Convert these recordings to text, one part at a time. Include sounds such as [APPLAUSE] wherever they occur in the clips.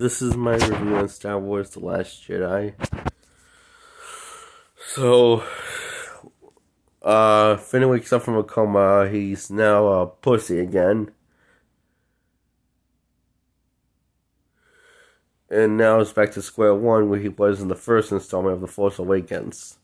This is my review on Star Wars The Last Jedi. So, uh, Finn wakes up from a coma. He's now a pussy again. And now it's back to square one where he was in the first installment of The Force Awakens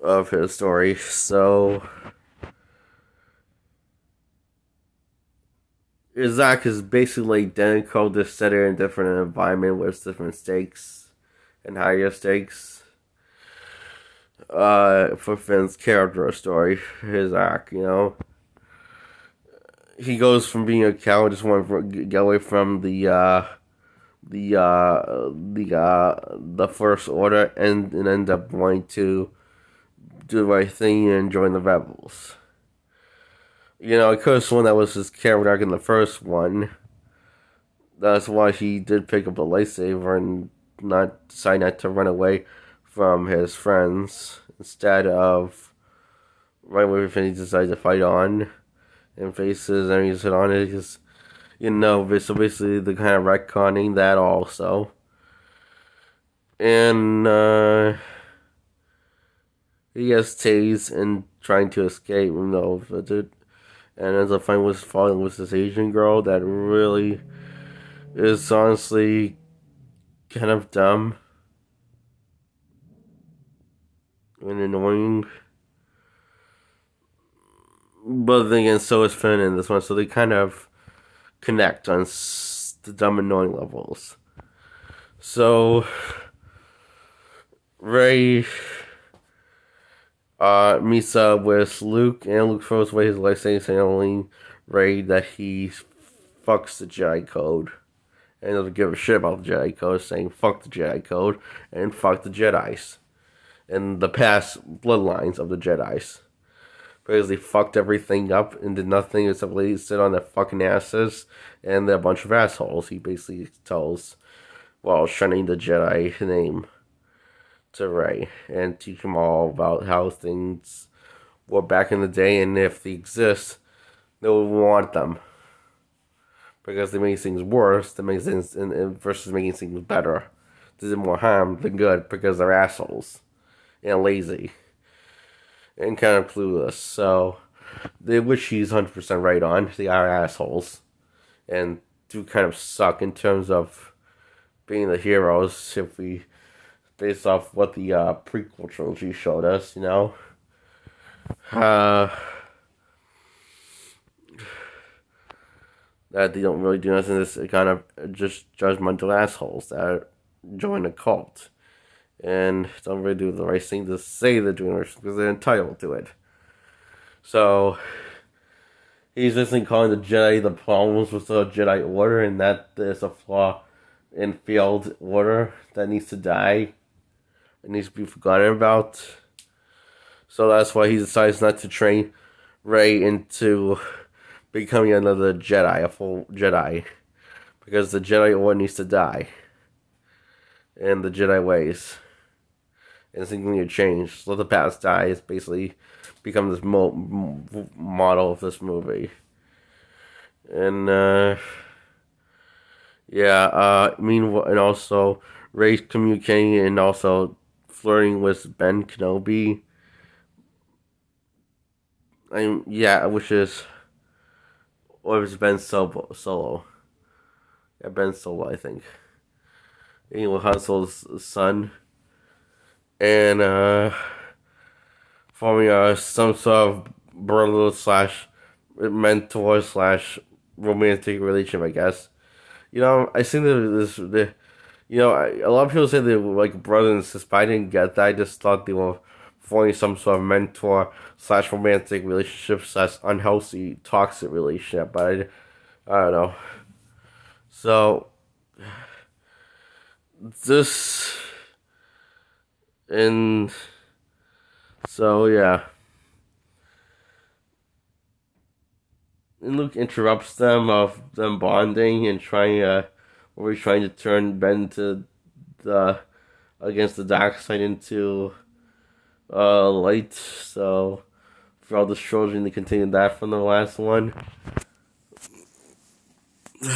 of his story. So, Zach is basically identical, just set in a different environment with different stakes and higher stakes. Uh, for Finn's character story, his arc, you know. He goes from being a coward, just want to get away from the, uh, the, uh, the, uh, the First Order, and, and end up wanting to do the right thing and join the rebels. You know, I could have sworn that was his character arc in the first one. That's why he did pick up a lightsaber and not decide not to run away from his friends instead of right when he decided to fight on and faces and he's on it. Just you know, so basically the kind of retconning that also. And uh, he gets tased and trying to escape, you know, it and ends up finding with falling with this Asian girl that really is honestly kind of dumb and annoying. But then again, so is Finn in this one, so they kind of connect on the dumb annoying levels. So Rey uh, meets up with Luke, and Luke throws away his life lightsaber, telling Rey that he fucks the Jedi Code. And doesn't give a shit about the Jedi Code, saying fuck the Jedi Code and fuck the Jedi's. And the past bloodlines of the Jedi's. Because they fucked everything up and did nothing except sit on their fucking asses, and they're a bunch of assholes. He basically tells, while shunning the Jedi name to Rey and teach them all about how things were back in the day and if they exist, they would want them. Because they make things worse, they make things and versus making things better. They did more harm than good because they're assholes and lazy and kind of clueless. So, they, which she's 100% right on. They are assholes and do kind of suck in terms of being the heroes if we based off what the uh, prequel trilogy showed us, you know. Uh, that they don't really do nothing. This kind of just judgmental assholes that join a cult and don't really do the right thing to say they're doing it because they're entitled to it. So he's basically calling the Jedi the problems with the Jedi Order, and that there's a flaw in failed order that needs to die it needs to be forgotten about. So that's why he decides not to train Rey into becoming another Jedi, a full Jedi. Because the Jedi Order needs to die. And the Jedi ways. And to change. Let the past die is basically become this mo- model of this movie. And, uh, yeah, uh, meanwhile, and also Rey's communicating and also flirting with Ben Kenobi. I yeah, which is or it was Ben Solo. Solo. Yeah, Ben Solo, I think. Anyway, Han Solo's son, and uh, forming a some sort of brother slash mentor slash romantic relationship, I guess. You know, I think that this the you know, I, a lot of people say they were like brothers and sisters, I didn't get that. I just thought they were forming some sort of mentor slash romantic relationship slash unhealthy toxic relationship. But I, I don't know. So this and so yeah. And Luke interrupts them of them bonding and trying to where he's trying to turn Ben to the against the dark side into uh, light. So for all the children, to continue that from the last one. [SIGHS]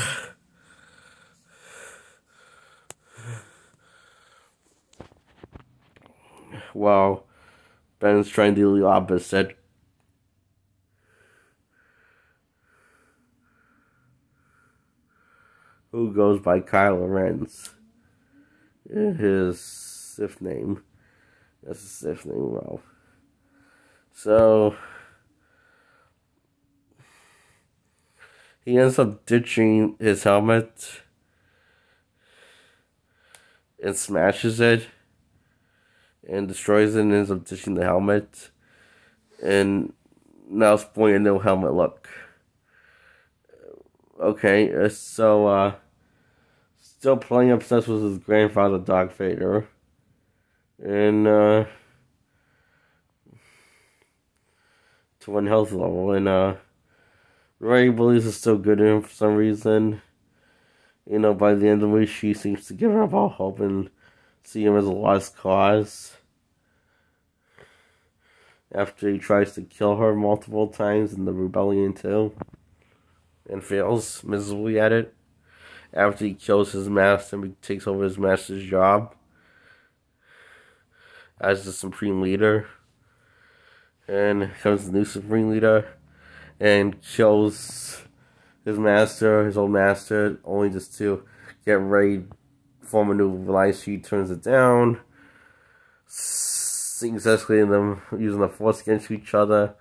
wow. Ben's trying to do the opposite. Who goes by Kylo Ren's? Eh, his Sith name. That's a Sith name, well. So he ends up ditching his helmet and smashes it and destroys it and ends up ditching the helmet and now spoiling a no helmet look. Okay, uh, so uh still playing obsessed with his grandfather Darth Vader. And uh to one health level and uh Rey believes it's still good in him for some reason. You know, by the end of the week, she seems to give up all hope and see him as a lost cause. After he tries to kill her multiple times in the rebellion too, and fails miserably at it. After he kills his master and takes over his master's job as the supreme leader, and becomes the new supreme leader, and kills his master, his old master, only just to get ready form a new alliance. She turns it down. Escalating them using the force against each other,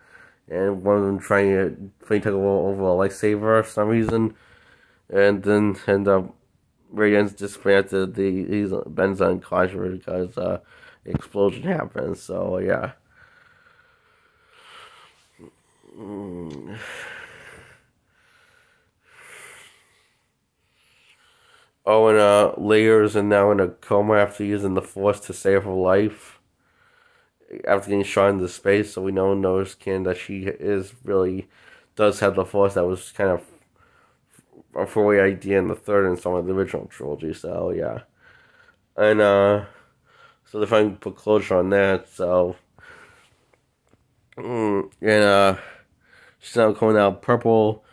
and one of them trying to play take over a lightsaber for some reason, and then end up Rey ends disbanded. The he's unconscious because uh, explosion happens. So yeah. Oh, and uh, Leia's and now in a coma after using the Force to save her life. After getting shot into space, so we know knows can that she is really does have the Force that was kind of a throwaway idea in the third installment of the original trilogy. So yeah, and uh, so they finally put closure on that. So mm, and uh, she's now coming out purple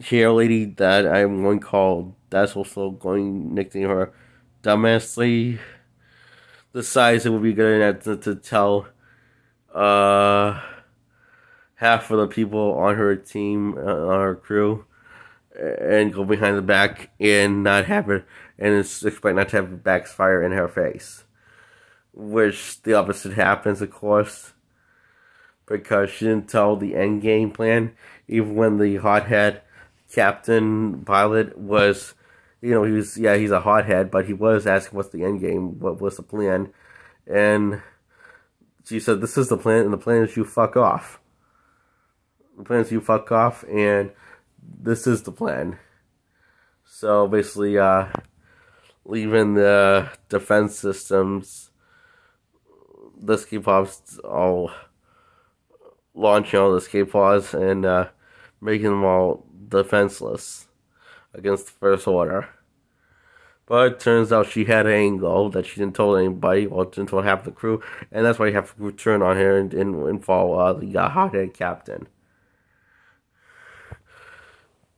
hair lady that I'm going to call that's also going nickname her dumbassly. The size it would be good enough to, to tell uh half of the people on her team uh, on her crew and go behind the back and not have it and expect not to have backfire in her face. Which the opposite happens of course. Because she didn't tell the end game plan, even when the hothead captain pilot was, you know, he was, yeah, he's a hothead, but he was asking what's the end game, what was the plan, and she said, this is the plan, and the plan is you fuck off. The plan is you fuck off, and this is the plan. So basically, uh, leaving the defense systems, the escape pods all launching all the escape pods and uh, making them all defenseless against the First Order. But it turns out she had an angle that she didn't tell anybody, or didn't tell half the crew, and that's why you have to turn on her and, and, and follow uh, the uh, hothead captain.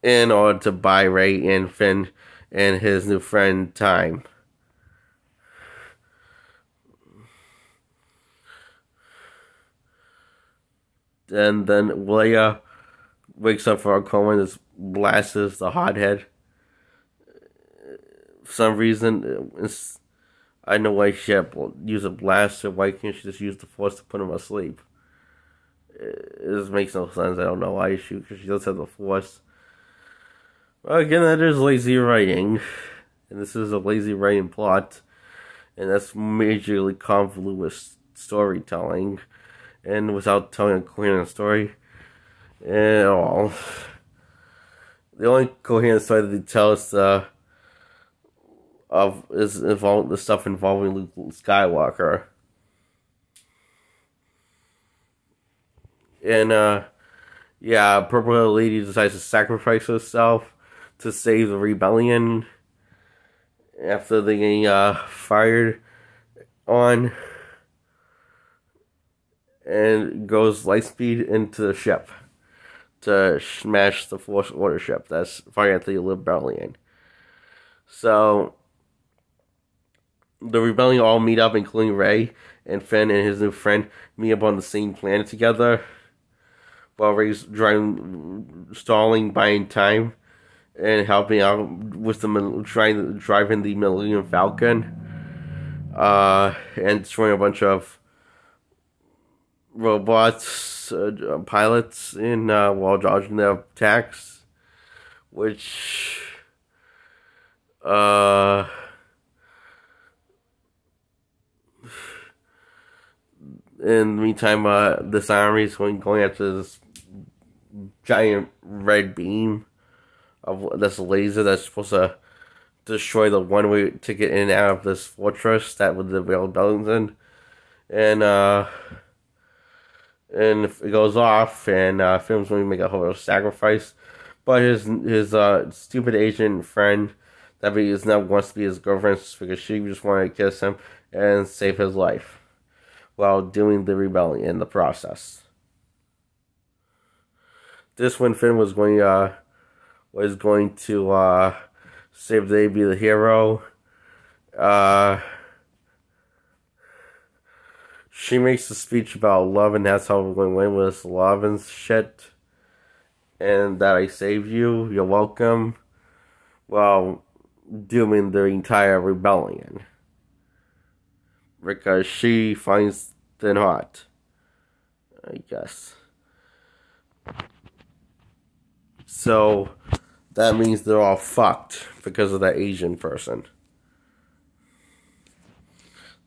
In order to buy Rey and Finn and his new friend time. And then Leia wakes up from a coma and just blasts the hothead. For some reason, it's, I know why she had use a blaster. Why can't she just use the force to put him asleep? It, it just makes no sense. I don't know why she because she does have the force. Well, again, that is lazy writing, and this is a lazy writing plot, and that's majorly convoluted with storytelling, and without telling a coherent story at all. The only coherent story that they tell us uh, of is involved the stuff involving Luke Skywalker. And uh, yeah, Purple Lady decides to sacrifice herself to save the rebellion after they getting uh, fired on and goes light speed into the ship to smash the Force Order ship that's fighting the Rebellion. So, the rebellion all meet up, including Rey and Finn and his new friend meet up on the same planet together. While Rey's driving, stalling, buying time, and helping out with the trying driving the Millennium Falcon, uh, and destroying a bunch of robots, uh, pilots in uh, while dodging their attacks, which uh in the meantime, uh, this army is going, going after this giant red beam of this laser that's supposed to destroy the one way ticket in and out of this fortress that with the rail buildings in. And, uh, and it goes off, and uh, going to make a whole sacrifice. But his his uh, stupid Asian friend that he is now wants to be his girlfriend because she just wanted to kiss him and save his life while doing the rebellion in the process. This when Finn was going uh was going to uh save the be the hero. Uh she makes a speech about love and that's how we're going to win with love and shit. And that I saved you, you're welcome. While doing the entire rebellion because she finds Finn hot. I guess. So that means they're all fucked because of that Asian person.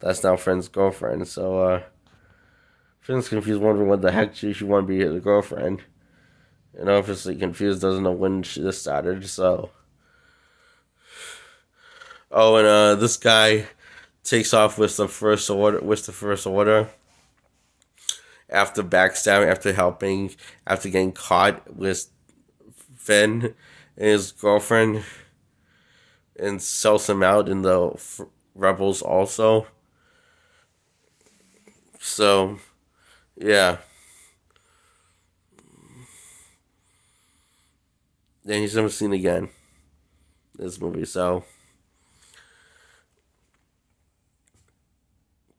That's now Finn's girlfriend. So uh Finn's confused, wondering what the heck she should want to be his girlfriend. And obviously confused, doesn't know when she this started, so Oh, and uh, this guy takes off with the first order. With the first order, after backstabbing, after helping, after getting caught with Finn and his girlfriend, and sells him out in the rebels also. So, yeah. Then he's never seen again. This movie, so.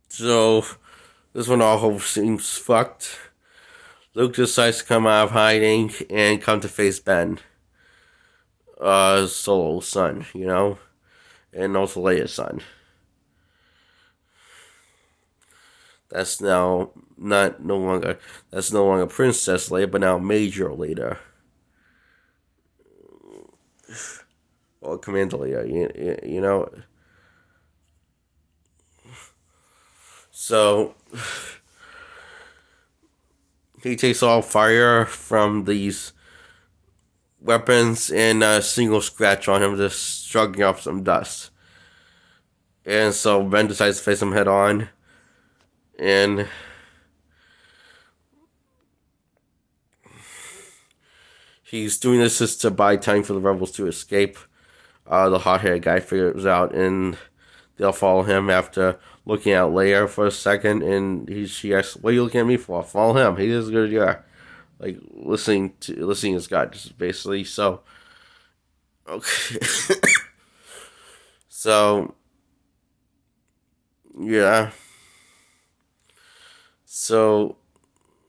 So, this one all seems fucked. Luke decides to come out of hiding and come to face Ben. Uh, Solo's son, you know? And also Leia's son. That's now not no longer that's no longer Princess Leia, but now Major Leia. Or Commander Leia, you, you know. So he takes all fire from these weapons and a single scratch on him, just shrugging off some dust. And so Ben decides to face him head on. And he's doing this just to buy time for the rebels to escape. Uh, the hot haired guy figures out, and they'll follow him after looking at Leia for a second, and he she asks, "What are you looking at me for?" Follow him. He is good. Yeah, like listening to listening to God, just basically. So, okay. [COUGHS] so, yeah. So,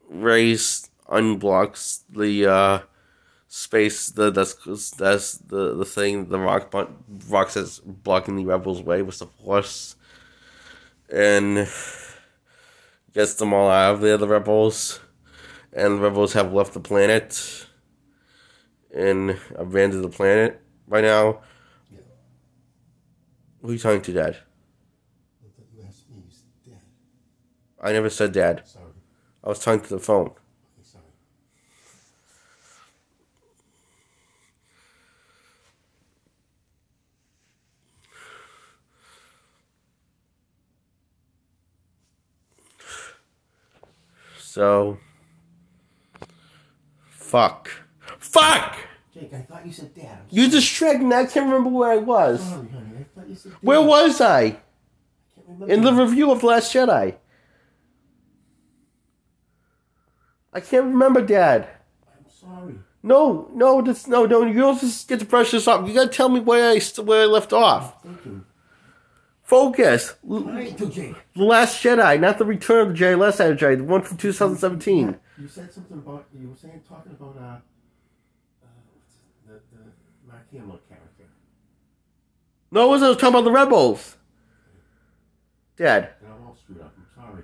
Rey's unblocks the uh, space. The that's that's the the thing. The rock rocks that's blocking the rebels' way with the force and gets them all out of there, the rebels. And the rebels have left the planet and abandoned the planet by now. Yeah. Who are you talking to, Dad? I never said dad. Sorry. I was talking to the phone. So, fuck. Fuck! Jake, I thought you said dad. You distracted me. I can't remember where I was. Sorry, honey. I thought you said dad. Where was I? I In the review of Last Jedi. I can't remember, Dad. I'm sorry. No, no, this, no, no. You don't just get to brush this off. You gotta tell me where I where I left off. Focus. L- Trying to, Jake. The Last Jedi, not the Return of the Jedi. Last Jedi, the one from 2017. You said something about you were saying talking about uh, uh the the Mark Hamill character. No, it wasn't. I was talking about the Rebels. Dad, And I'm all screwed up. I'm sorry.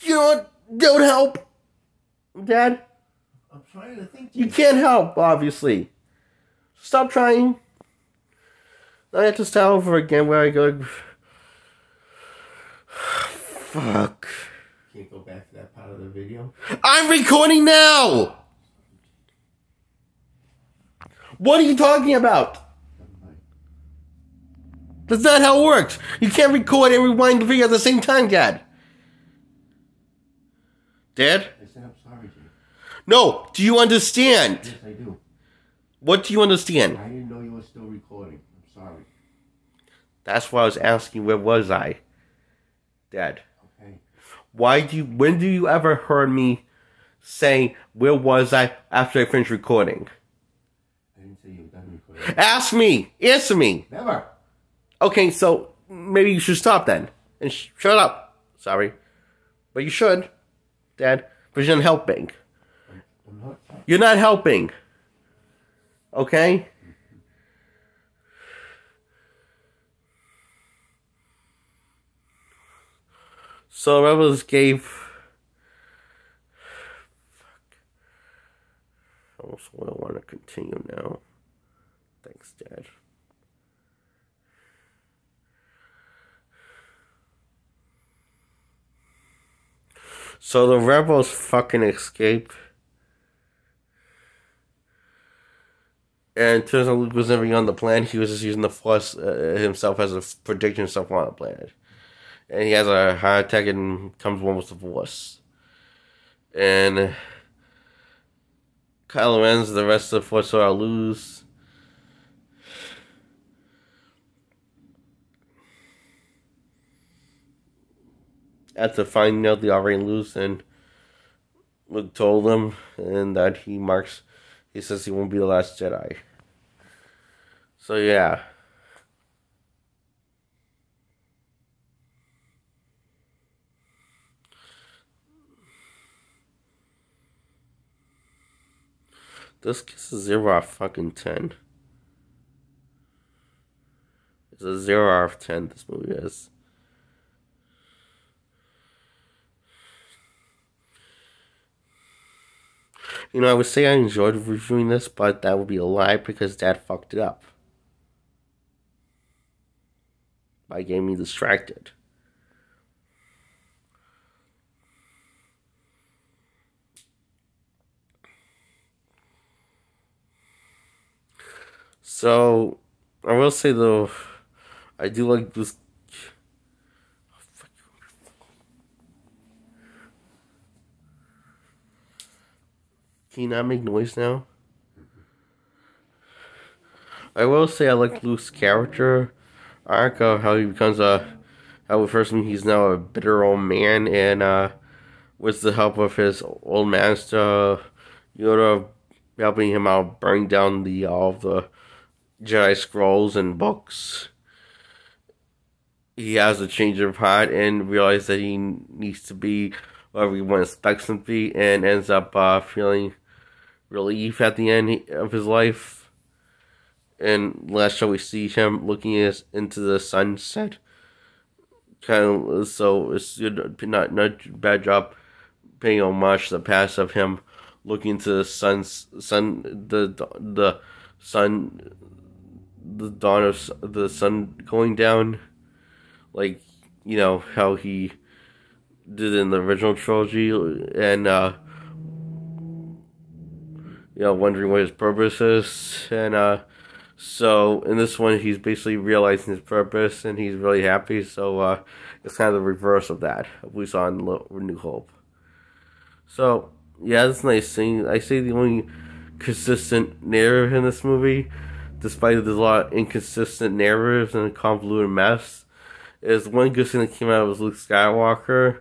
you know what? Don't help. Dad, I'm trying to think. you can't help, obviously. Stop trying. Now I have to start over again where I go. Fuck. Can't go back to that part of the video. I'm recording now! What are you talking about? That's not how it works. You can't record and rewind the video at the same time, Dad. Dad? I said I'm sorry, Jake. No, do you understand? Yes, I do. What do you understand? I didn't know you were still recording. I'm sorry. That's why I was asking where was I? Dad. Okay. Why do you when do you ever heard me say where was I after I finished recording? I didn't say you were done recording. Ask me. Answer me. Never. Okay, so maybe you should stop then. And sh- shut up. Sorry. But you should, Dad. But you're not helping. You're not helping. Okay? So Rebels gave. Fuck. Also, I want to continue now. Thanks, Dad. So the rebels fucking escape. And turns out Luke was never on the planet. He was just using the Force uh, himself as a prediction himself on the planet. And he has a heart attack and comes one with the Force. And Kylo Ren's the rest of the Force are lose. After finding out they already lose, and Luke told them, and that he marks, he says he won't be the last Jedi. So yeah. This gets a zero out of fucking ten. It's a zero out of ten. This movie is. You know, I would say I enjoyed reviewing this, but that would be a lie because Dad fucked it up by getting me distracted. So, I will say though, I do like this. Can you not make noise now? I will say I like Luke's character arc, uh, how he becomes a, how first he's now a bitter old man, and uh, with the help of his old master, Yoda helping him out, burning down the all of the Jedi scrolls and books. He has a change of heart and realizes that he needs to be whatever everyone expects him to be, and ends up uh, feeling relief at the end of his life. And last show we see him looking into the sunset. Kind of so it's good, not not bad job paying homage to the past of him looking into the sun's sun the the sun the dawn of the sun going down, like you know how he did in the original trilogy, and uh, you know wondering what his purpose is, and uh, so in this one he's basically realizing his purpose, and he's really happy. So uh, it's kind of the reverse of that we saw in New Hope. So yeah, that's nice thing. I say the only consistent narrative in this movie despite there's a lot of inconsistent narratives and a convoluted mess, is one good thing that came out was Luke Skywalker,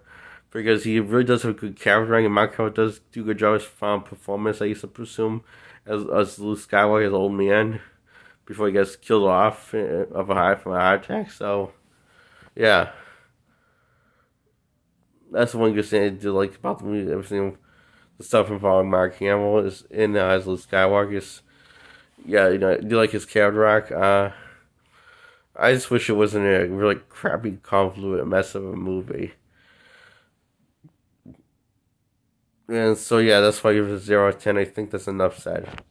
because he really does have a good character, and Mark Hamill does do a good job as performance. I used to presume as as Luke Skywalker as old man, before he gets killed off uh, of a high from a heart attack. So, yeah, that's the one good thing I do like about the movie. Everything, the stuff involving Mark Hamill is in uh, as Luke Skywalker. Is, yeah, you know, I do like his character arc. Uh, I just wish it wasn't a really crappy, convoluted mess of a movie. And so yeah, that's why I give it a zero out of ten. I think that's enough said.